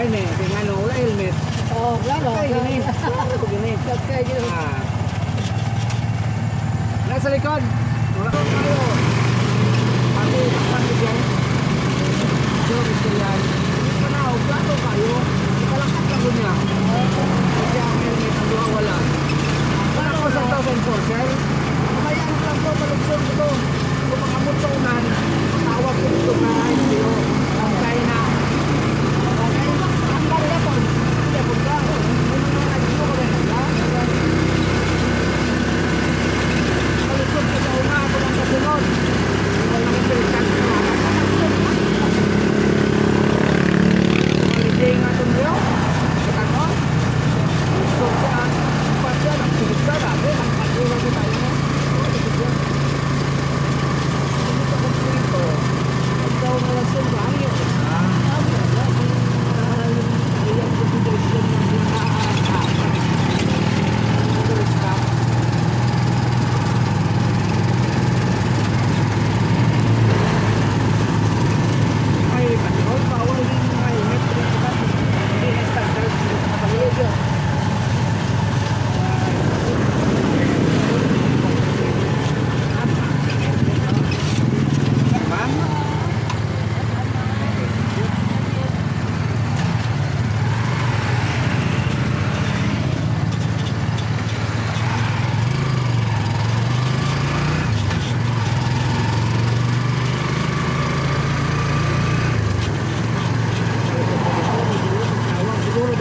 helmet. Kaya nga, ano, wala helmet. Oo, oh, klaro. Kaya gini. Klaro gini. Kaya gini. Ah. Nasa likod. Wala ko.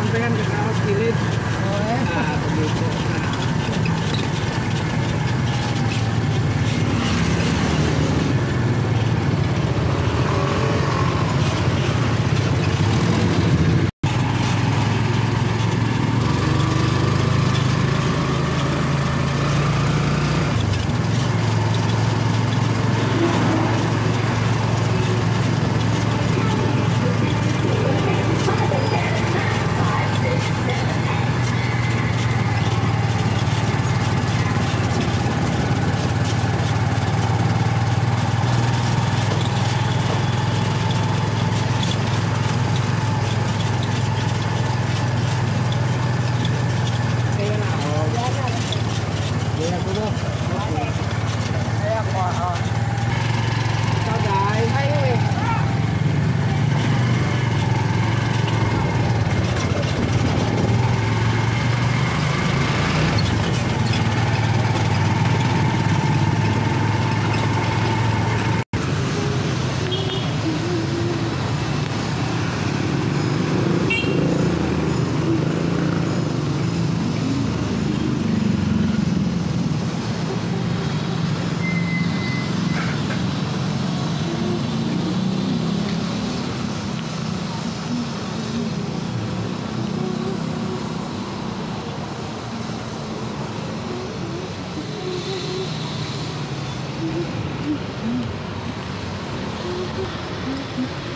sampai kan ke kaos kiri. Oh, ya. Nah, begitu. Thank you.